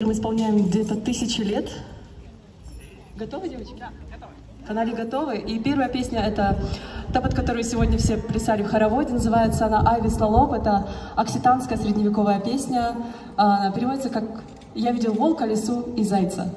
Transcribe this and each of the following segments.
Мы исполняем где-то тысячу лет. Готовы, девочки? Да, готовы. Канали готовы. И первая песня это та, под которую сегодня все плясали в хороводе. Называется она «Айви Слалоп». Это окситанская средневековая песня. Она переводится как «Я видел волка, лису и зайца».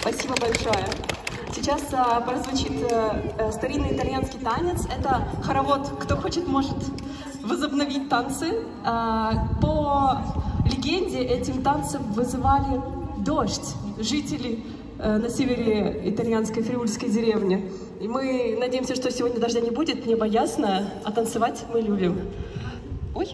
Спасибо большое. Сейчас а, прозвучит а, старинный итальянский танец. Это хоровод. Кто хочет, может возобновить танцы. А, по легенде этим танцем вызывали дождь жители а, на севере итальянской фриульской деревни. И мы надеемся, что сегодня дождя не будет, небо ясное, а танцевать мы любим. Ой,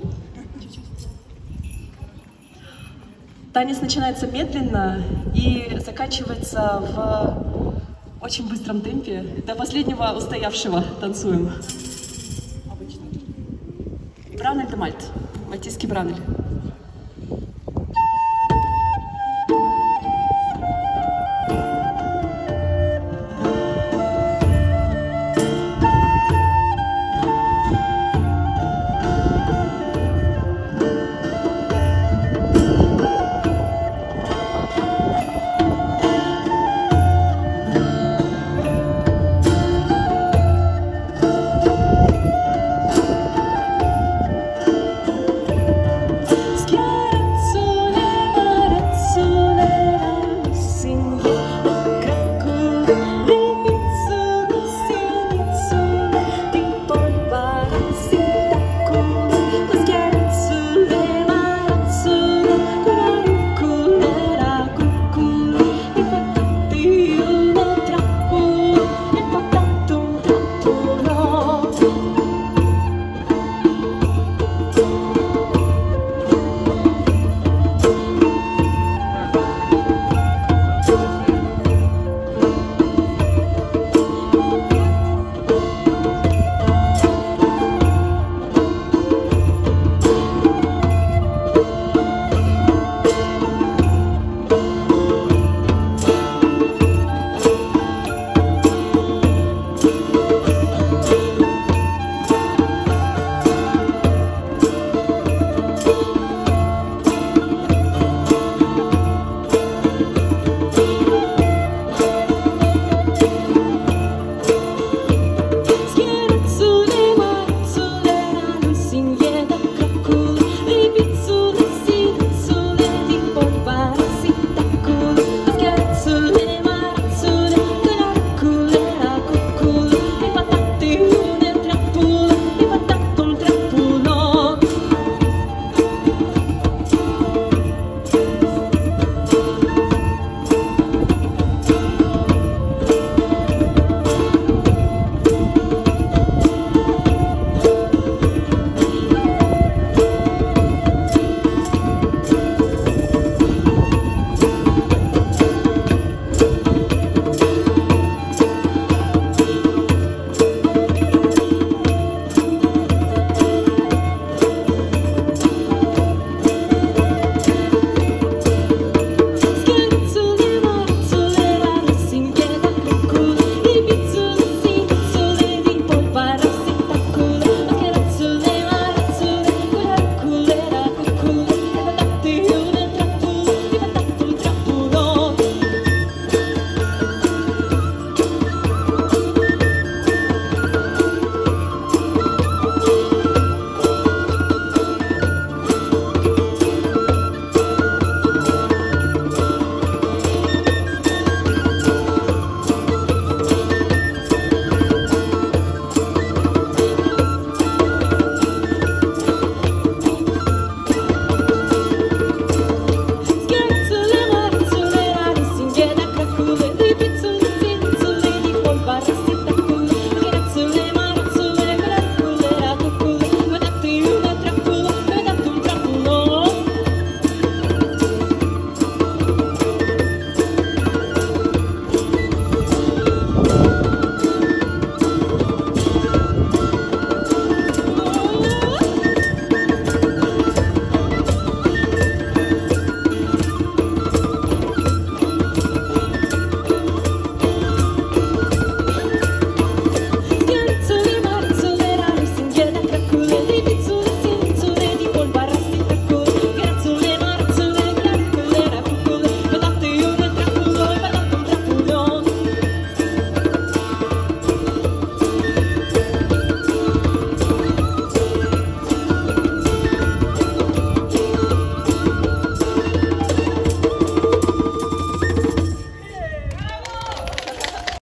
Танец начинается медленно и заканчивается в очень быстром темпе. До последнего устоявшего танцуем. Бранель де Мальт. Мальтийский бранель.